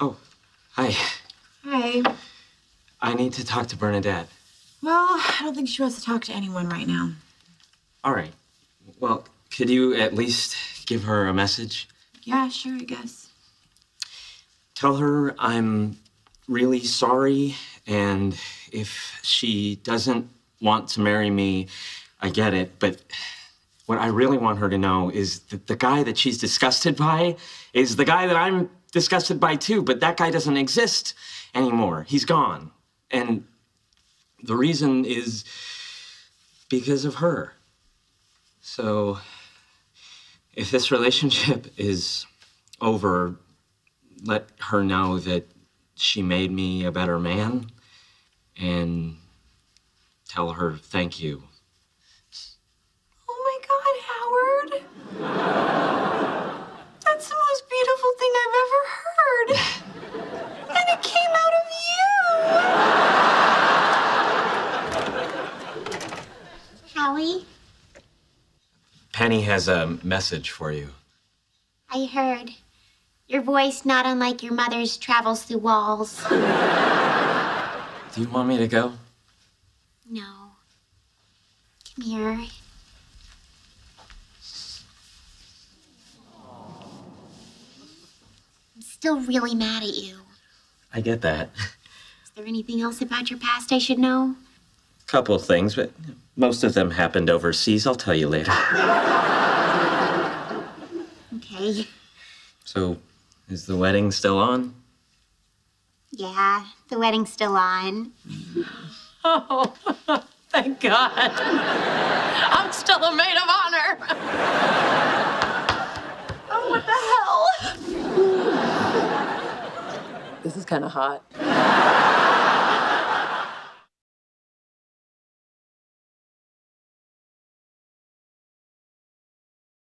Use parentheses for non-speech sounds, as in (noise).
Oh, hi. Hi. I need to talk to Bernadette. Well, I don't think she wants to talk to anyone right now. All right. Well, could you at least give her a message? Yeah, sure, I guess. Tell her I'm really sorry, and if she doesn't want to marry me, I get it, but what I really want her to know is that the guy that she's disgusted by is the guy that I'm disgusted by too, but that guy doesn't exist anymore. He's gone. And the reason is because of her. So if this relationship is over, let her know that she made me a better man and tell her thank you. Oh my god, Howard. That's the most beautiful thing I've ever heard. And it came out of you. Penny has a message for you. I heard. Your voice, not unlike your mother's, travels through walls. (laughs) Do you want me to go? No. Come here. I'm still really mad at you. I get that. Is there anything else about your past I should know? A couple things, but most of them happened overseas. I'll tell you later. Okay. So, is the wedding still on? Yeah, the wedding's still on. (laughs) Oh, (laughs) thank God. I'm still a maid of honor. (laughs) Oh, what the hell? This is kind of hot.